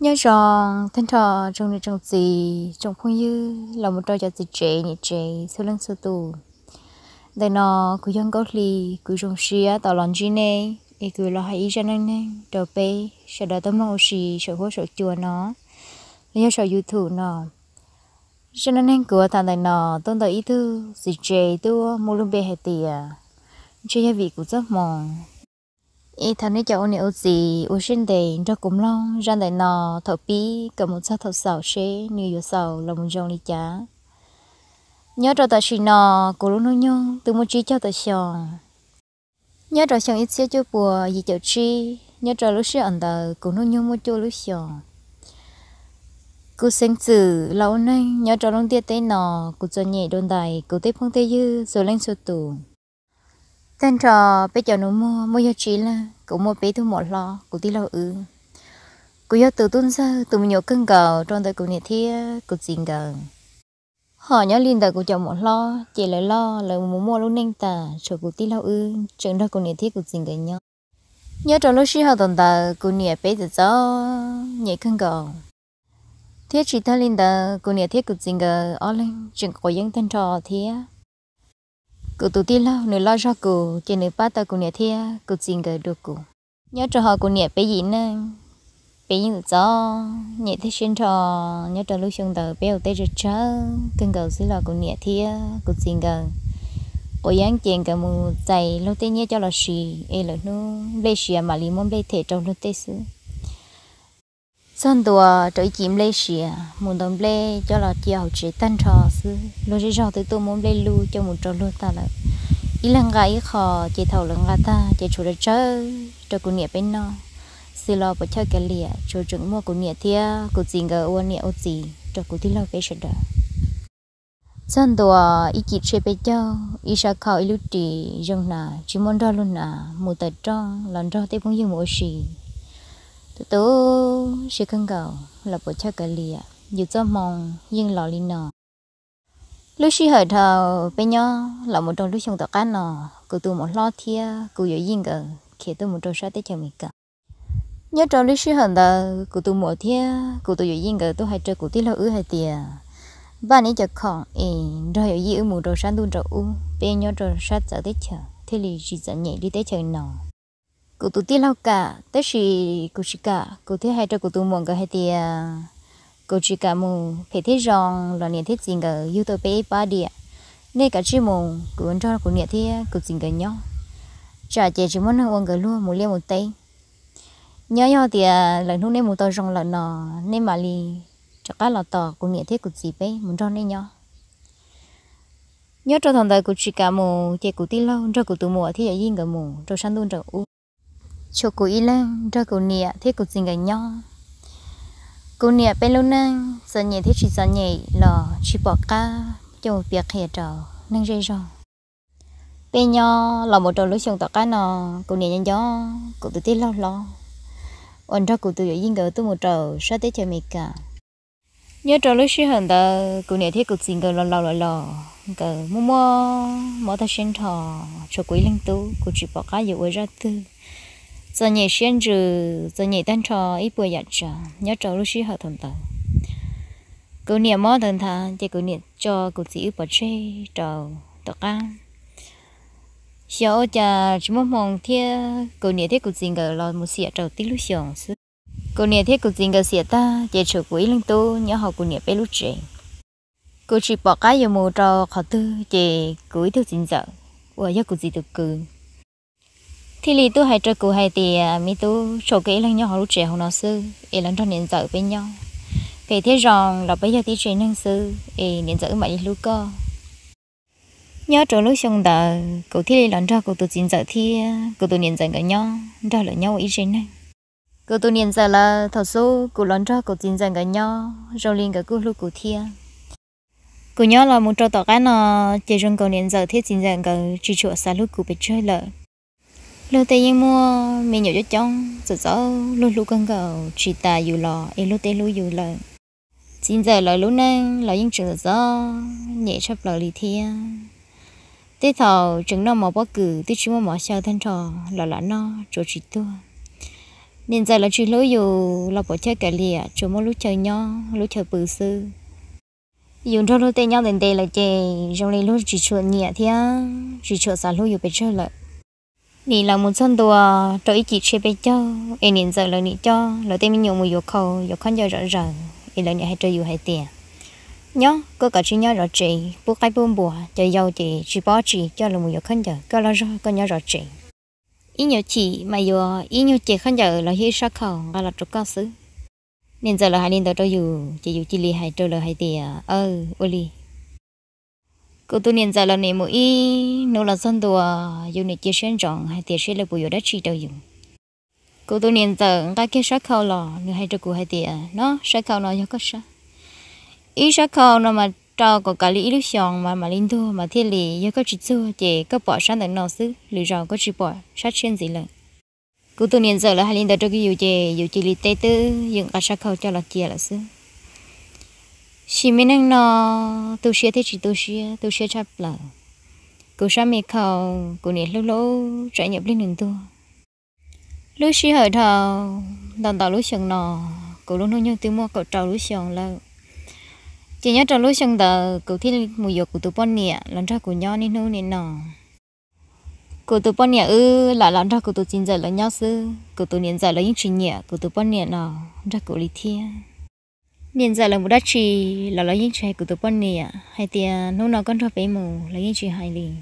nhớ rằng thân trò trong này trong gì trong phong như là một trò chơi gì trẻ nhị trẻ số lần số tù. Đây nó cứ dân gốc lì, cứ trong xia tao lòng gì nè ý cứ lo hay cho nên nè đầu bê sẽ đó tâm lòng xì, sợ hốt sợ chùa nó. Nhớ sợ youtube nó. Cho nên anh cửa thằng này nó tôn tới ý thư gì trẻ tôi mua luôn bê hay tiền chơi gia vị của giấc mong ý, thằng ấy cháu này ở gì? Ở trên đây cho cũng lo, ra đây nọ thợ pi cầm một sao thợ sầu xe như yêu sầu là một dòng đi chả nhớ cho ta chỉ nọ, cô lúc nó nhau từ một chi cho ta xong nhớ cho xong ít xíu cho bùa gì chợ chi. Nhớ cho lúc xưa anh ta cố nó nhung một chỗ lúc xong cô sinh tử lâu nay nhớ cho lúc tiết tế nọ, cô cho nhẹ đồn đại cô tế phong tế dư, rồi lên số tù tên trò bây giờ nó mua mua cho chị là cũng mua bé thu một lo cũng đi lâu ư. Cô do từ tuần sau từ nhiều cân cầu trong tới cô nhiệt thi cũng xin gạo họ nhớ liên đời cũng chồng một lo chị lại lo, là muốn mua lúc nên ta rồi cũng đi lâu ư chuyện đó cô nhiệt thi cũng xin gạo nhớ nhớ trong lúc xí họ tuần ta cô nhiệt bé từ gió nhảy cân cầu thiết chị ta liên đời cô nhiệt thi cũng xin gạo ở lên chuyện có những tên trò thiết cụ tụ tiên lâu nửa lo cho cụ chỉ nửa ba tao cụ nhẹ thia cụ xin cái được cụ nhớ cho họ cụ nhẹ bé gì nè? Bé như gió nhẹ thế xin trò, nhớ cho lúc xong tờ bé ở tây rất chớ. Cưng cầu xí là cụ nhẹ thia cụ xin cái cô giang chuyện cả mù dày lâu tây nhớ cho là xì e là nó lê xì à mà li mong lê thể trong lúc tây xứ xong đùa trời chìm lấy xìa muốn đồng lê cho là chiều chỉ tan trò xứ lúc chỉ cho tới tôi muốn lê lu cho một trò luôn ta là ý lần gái khó chỉ thầu lần gà ta chỉ chủ được chơi cho cô nghĩa bên nó xì lo bỏ chơi cái lìa cho chúng mua cô nghĩa thia cô gì ngờ uốn nghĩa ô gì cho cô thi lo về sẽ đỡ xong đùa ý chỉ chơi bên cho ý sao khó ý lúc chỉ dùng nà chỉ muốn ra luôn nà một tờ tròn lần ra tới cũng như mỗi gì tụi tớ sẽ cần gạo là bộ cho cái lìa dù cho mong nhưng lò lì nọ. Lúc xí hỏi thờ bên nhau là một trong lúc trong tập cá nọ cụ tụ một lo thia cụ dễ yên gờ, khi tôi một trong sát tới chồng mình cả nhớ trong lúc xí hỏi thờ cụ tụ một thia cụ tụ dễ yên gờ, tôi hay chơi cụ tí lo ư hay tiền ba nãy chợt khoảng ê rồi dễ yên một trong sát luôn rồi u bên nhau trong sát tới chờ thế thì chỉ dẫn nhẹ đi tới chờ nọ cụ tụ tiên lâu cả. Tới khi cụ chỉ cả cụ thế hai cho cụ tụ muộn cái hai tia cụ chỉ cả mù phải thế rong là niệm thế gì cả yêu tôi bé ba địa nên cả chỉ mù cụ ăn cho cụ niệm thế cụ gì cả nhau. Trả chế chỉ muốn uống cả luôn một lia một tay. Nhớ nhau thì à, lần hôm nay một tờ rong là nọ, nên mà li cho cái là tò cụ niệm thế cụ gì bé muốn cho nên nhau nhớ cho thằng đời cụ chỉ cả mù chế cụ tiên lâu, cho cụ tụ mùa thì ở yên cả mù cho sanh luôn cho u cho cô ý lên cho cô nia thế cô xin gần nhau cô nia bên lâu nè giờ nhẹ thế chỉ giờ nhẹ là chỉ bỏ ca, cho một việc hè trở nâng dây rồi bên nhau là một trò lối xong tọt cá nọ cô nia nhân gió cô tự tin lo lo. Ổn cho cô tự yên gỡ tôi một trò sao tới cho mình cả. Nhớ trò lối xí hơn đó cô nia thế cô xin gỡ lo lo lo lo gỡ mua mua mua ta xin thò, cho quý linh tú cô chỉ bỏ cá dự ra tư giờ nhảy xuyên trừ giờ nhảy tan trò ít bùa giặt trò nhớ trò lúc xí hợp thần tờ cứ niệm mò thần thà thì cứ niệm cho cứ chỉ bỏ chê trò tờ ca xíu cha chỉ muốn mong thia cứ niệm thế cứ gì ngờ lo một xịa trò tí lúc xong sư cứ niệm thế cứ gì ngờ xịa ta chỉ chờ quý linh tu nhớ học cứ niệm bé lúc trẻ cứ chỉ bỏ cái giờ mù trò khó tư chỉ cứ theo chính giờ và giờ cứ gì được cứ thì lì tôi hay chơi cụ hay thì à, mi tôi số cái lần nhau họ lúc trẻ họ nó sư, ấy lần trong niệm dở bên nhau. Về thế rằng là bây giờ tí chuyện năng sư, ấy niệm dở mà đi lúc cơ. Nhớ trong lúc xong đó cụ thì lần ra cụ tôi xin dở thì à, cụ tôi niệm dở cái nhau ra là nhau ý chuyện này cụ tôi niệm dở là thật số cụ lần ra cụ xin dở cái nhau rồi liền cái cụ lúc cụ thia à. cụ nhớ là một trò tỏ cái nó chỉ trong cầu niệm dở thiết xin dở cái chỉ chỗ xa lúc cụ bị chơi lợi lúc tây yên mua mình nhớ cho chong sợ sợ luôn luôn cần cầu chỉ ta dù lò em lúc tây lúc dù lò xin giờ lời lúc nè lời yên trường sợ nhẹ sắp lời lì thia. Tết thầu chừng nó mò bó cử tê chú mò sao thân trò là là nó chỗ chỉ tua. Nên giờ là chỉ lối dù là bỏ chơi cả lìa chỗ mỗi lúc chơi nho lúc chơi bự sư dùng cho lúc tây nhau đến đây là chè trong này lúc chỉ chuột nhẹ thi, chỉ chuột sao lúc dù bị chơi lại nị là một chân đùa cho ý chỉ chơi bé cho em nên giờ là nị cho. Là tên mình nhiều một yêu cầu yêu khăn giờ rõ ràng em là nị hay chơi yêu hay tiền nhớ có cả chuyện nhớ rõ chị bố cái bông bùa, cho giàu chị chỉ bỏ chị cho là một yêu khăn giờ có là rõ có nhớ rõ chị ý nhớ chị mà giờ ý nhớ chị khăn giờ là hi sắc khẩu và là trục cao xứ. Nên giờ là hai nên tôi cho dù chị dù chị li hai chơi là hai tiền ơ uli cô tu nên giờ là này mỗi nô là dân đồ dù này chia sẻ rộng hay tiền sẽ là bùi ở đất chỉ đâu dùng cô tu nên giờ cái kia sát khâu là người hai cho cụ hai tiền nó sát khâu nó do có sát. Ý sát khâu nó mà cho có cả lý lúc xong mà mà linh thua mà thiên lý do có chỉ xưa chỉ có bỏ sát tận nó xứ lì rồi có chỉ bỏ sát trên gì lần cô tu niên giờ là hai linh đó cho cái dù chỉ dù chỉ lý tê tư dùng cả sát khâu cho là chia là xứ chỉ mình năng nó tu sửa thế chỉ tu sửa tu sửa chắp là cô sang mi khẩu cô niên lâu lâu trải nhập lên đường tu. Lúc xí hỏi thở đòn tàu lúc xong nó cô lúc nó nhớ từ mua cậu trâu lúc xong là chỉ nhớ trong lúc xong đó cô thi mùi dọc của tụi bọn nè lần ra của nhau nên nô nên nọ. Của tụi bọn nè ư, là lần ra của tụi chín giờ là nhau sư của tụi niên giờ là những chuyện nhẹ, của tụi bọn nè nọ ra của lý thiên niên giờ là một đất chi là lấy những chuyện của tụi bọn nè hay tiền à, nô nó con cho bé mù là những chuyện hay liền.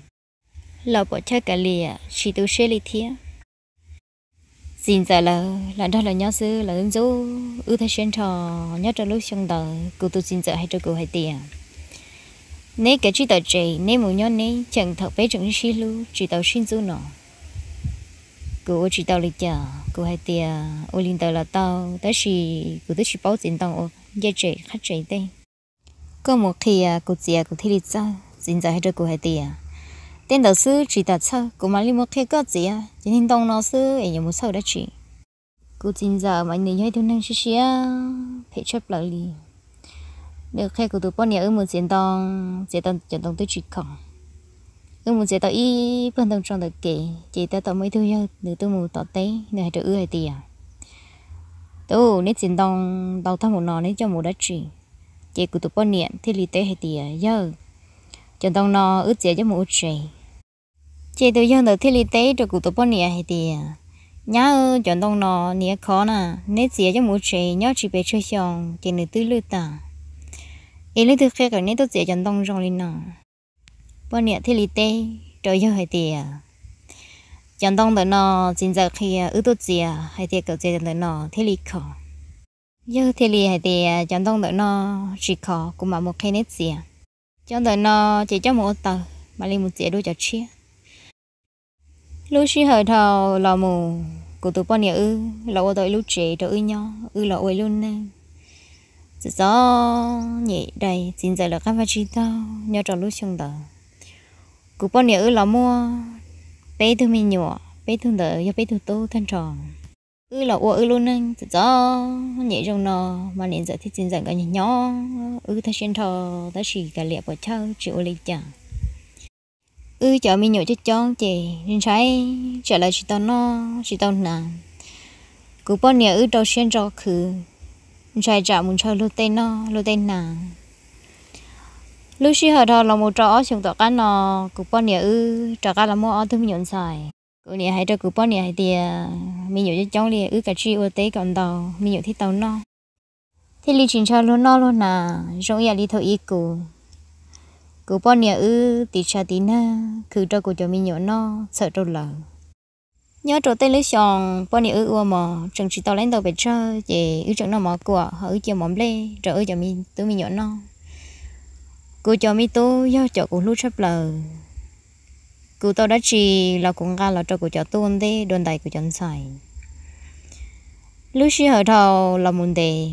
Là bỏ chơi cả à chỉ tụi xe lì thía xin giờ là là đó là nhớ sư là ứng dấu, ư thay xuyên trò nhớ cho lúc xong đời cụ tôi xin giờ hay cho cụ hay tiền nếu cái chỉ tờ chị nếu muốn nhớ nếu chẳng thật bé chẳng xí lưu chỉ tàu xin du nọ cụ chỉ tao lịch chờ cô hay tiền ô linh tờ là tao. Tới chỉ, cô tới chỉ bảo tiền tàu gia trẻ khách trẻ đây có một khi à cô chị à cô thấy lịch sao xin giờ hay cho cô hay tiền tên đầu sư chỉ đặt sao cô mà linh một khi có gì à chỉ nên đông nó sư, ấy nhiều một sau đó chỉ. Cô tin giờ mà người hay thôn năng xí xí phải chấp lại đi được khi cô tụi bọn nhà ở một diện tông. Diện tông diện tông tới chỉ còn cứ một sẽ tao y phần đông trong được kể chỉ tao tao mới thứ nhau được tôi muốn tao tế này được ưa hay tiền tôi nít diện đồng đầu thăm một nọ nít cho một đất chỉ chỉ của tụi con niệm thì lý tế hay tiền giờ chọn đồng nọ ước chế cho một chỉ chị tôi dân được thì lý tế cho của tụi con niệm hay tiền nhớ chọn đồng nọ niệm khó nè nít chế cho một chị nhớ chỉ về chơi xong chỉ nữ tư lư ta ý lý thứ khác nít tôi chế chọn đồng trong linh nào bọn nè thì lý tế trời yêu hay thì à. chẳng đông được nó chính giờ khi à, ước tôi gì hay thì cậu chỉ được nó thì lý khó yêu thì lý hay thì chẳng đông đó nó chỉ khó cũng mà một cái nét gì à. chẳng được nó chỉ cho một tờ, mà lên một chế đôi cho chia lúc xí hơi thầu lò mù của tụi bọn nhà ư là ô tội lúc trẻ cho ư nhau ư là ôi luôn nè. Gió nhẹ đầy, xin giờ là các phát chi tao nhớ trò lúc chung đời của bọn nhà ư là mua bé tôi mình nhỏ bé tôi đỡ cho bé tôi tô thân tròn ư là ô ư luôn nè tự do nhẹ trong nó mà nên giờ thì xin giờ cái nhỏ ư thay xuyên thò ta chỉ cả liệp ở chơi chịu lấy chẳng ư chờ mình nhỏ cho chong chị nên sai trở lại chỉ tao nó chỉ tao nà cú bọn nhà ư đâu xuyên cho khử. Trái sai trả muốn chơi lô tên nó, lô tên nàng lúc xí hồi đó là một trò chúng ta cái nó cú bao nhiêu ư, trò cái là mua ở thứ mình nhận xài cứ nhà hay cho cú bao nhiêu hay thì à, mình nhiều cho chong liền ư cả chi ô tế còn tàu mình nhiều thích tàu nó thì lý trình cho luôn nó luôn nà giống như lý thầu ý cú cô bao nhiêu ư tí cha tí na cứ cho cô cho mình nhiều nó sợ trâu lờ. Nhớ trâu tên lý xong bao nhiêu ư ua mà chẳng chỉ tao lên tàu về chơi về ư chẳng nó mà của họ ư chiều mỏm lê rồi ư cho mình tụi mình nhiều nó cô cho mi tôi do cho cô lúc sắp lờ. Cô tao đã chỉ là cũng ra là cho cô cho tôi đi đồn đại cô chọn xài. Lúc xí hồi thầu là muốn đề.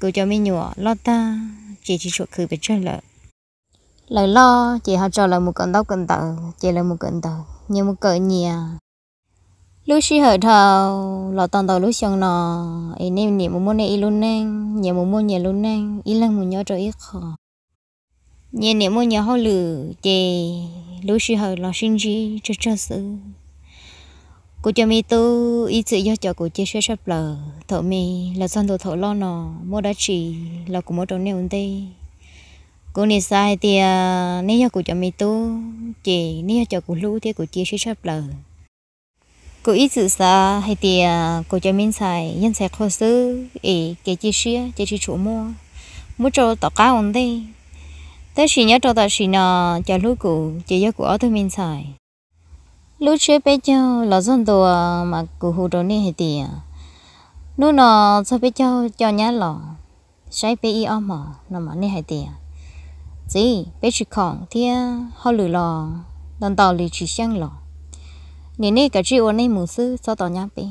Cô cho mi nhỏ lo ta chỉ chỉ chuột khử bị chơi lợ. Lời lo, chị họ cho là một cơn đau cơn tờ, chị là một cơn tờ, như một cỡ nhà lúc xí hồi thầu là toàn tàu lúc xong nọ ấy nên niệm một môn này luôn nên nhiều một môn nhà luôn nên ý là muốn nhớ cho ít khó nhà niệm một nhà họ lử chị lúc xí hồi là sinh gì cho cho sự. Cô cho mi tu ý sự cho cho cô chia sẻ sắp lờ. Thợ mi là son đồ thợ lo nọ mua đã chỉ là cũng mua trong ổn đây cô này sai thì à, nếu cho cô cho mi tu chỉ nếu cho cô lú thì cô chia sẻ sắp lờ. Cô ý sự sa hay thì à, cô cho mình sai, nhân sẽ khó xử ý cái chia sẻ chia sẻ chủ mua. Mua cho tao cá ổn đây thế chỉ nhớ ờ, cho tao chỉ nọ cho lúc cũ chỉ nhớ của tôi mình xài lúc trước bây giờ là dân đồ ờ, mà cụ hồ đồ này hay thì lúc à. nọ cho bây giờ cho nhớ lọ sai bây giờ mà nó mà này hay thì gì bây chỉ còn thì họ lừa lọ đàn tàu lì chỉ sang lọ nên này cái chuyện này muốn sư cho tao nhá bây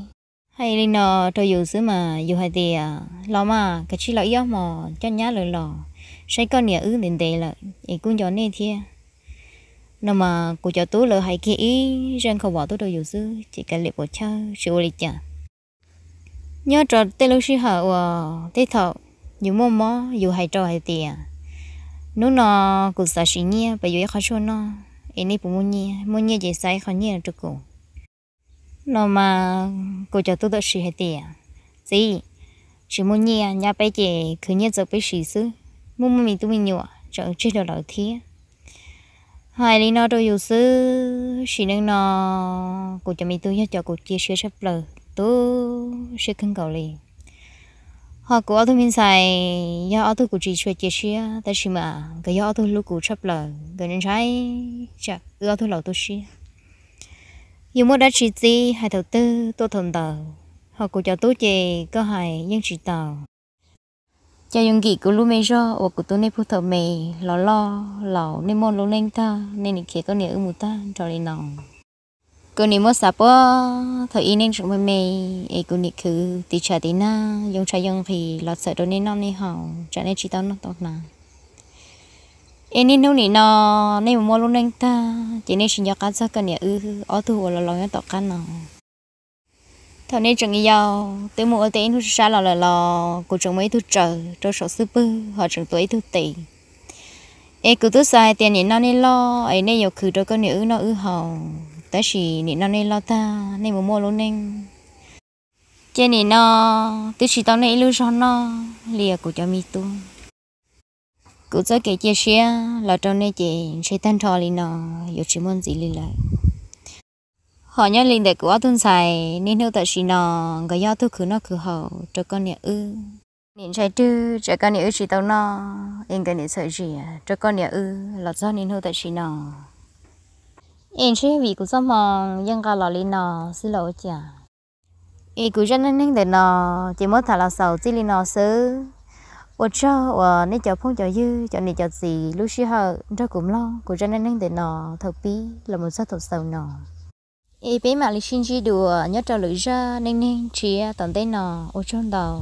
hay là nọ tôi dùng sư mà dùng hay thì à. lọ mà cái chuyện là yếu mà cho nhớ lừa lọ sai con nhà ư đến đây là cũng cho nên thế. nó mà cô cho tôi là hay kia ý rằng không bỏ tôi đâu dù dư chỉ cần liệu của cha chịu lịch chả nhớ trò tên lúc sinh hở và thế thọ dù mô mò dù hay trò hay tiền nếu nó cũng sợ sinh nhia và giờ khó cho nó em đi muốn nhia muốn nhia chỉ sai khó nhia cho cô nó mà cô cho tôi đã sinh hay tiền gì chỉ muốn nhia nhà bây giờ cứ nhia giờ bây sinh xứ mua mình tụi mình nhựa chọn chơi được đầu thiên hai lý nó tôi dù sư chỉ nên nó cô cho mình tôi cho cuộc chia sẻ sắp lời. Tôi sẽ không cầu liền. Họ của tôi mình xài, do tôi của chỉ chơi chia sẻ tại vì mà, cái do tôi lúc cũng sắp lời, cái nên trái chắc do tôi lâu tôi xia dù mua đã chỉ gì hay đầu tư, tôi thuận tờ. Họ cũng cho tôi chơi có hai nhưng chỉ tàu cho dùng gì của lúc mê cho và của tôi nên phụ thuộc mày lo lo lo nên môn luôn nên ta nên những kia có nhiều ưu ta cho nên nòng cô nên mua sạp bơ thời in nên chúng mình mày ấy cô nên cứ tì trả tì na dùng trái dùng thì lo sợ đồ nên non nên hào, cho nên chỉ tao nó tốt nào em nên nấu nị nó nên mua luôn nên ta chỉ nên xin cho cá sao con này ư ở thu là lo nhớ tọt cá nào thằng này chẳng yêu từ mua tiền thu xa lò lò lò, của chồng mấy thu chờ cho số sư bư, họ chồng tuổi thu tỷ ê, cứ tu sai tiền nhỉ, nó nên lo, ấy nên nhiều khử cho con nữ nó ư hầu tới chỉ nhỉ, nó nên lo ta, nên mua mua luôn nên. Trên này nó, tôi chỉ tao này lưu cho nó, lìa của cho mi tu cứ cho kể chia sẻ là trong này chị sẽ tan trò lên nó yêu chỉ muốn gì li lại họ nhớ linh để của thun xài nên hữu tại xì nò người do thu cứ nó cứ hậu cho con nhà ư. Nên trái tư cho con nhà ư chỉ tao nó em cái nhà sợi gì cho con nhà ư là do nên hữu tại xì nò em chỉ vì cũng xong mong dân ca lò linh nò xin lỗi chả em cũng rất nên để nò chỉ mới thả là sầu chỉ linh nò xứ. Ở cho ở nơi cho phong cho dư cho này cho gì lúc xưa họ rất cũng lo cũng rất nên để nò thầu pi là một số thầu sầu nò ý bé mà lịch sinh chi đùa, nhớ trò lưỡi ra nên nên chia tận tên nọ ô chôn đầu.